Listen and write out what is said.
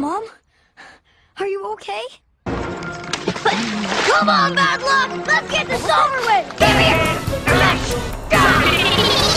Mom? Are you okay? Come on, bad luck! Let's get this over with! Give me a...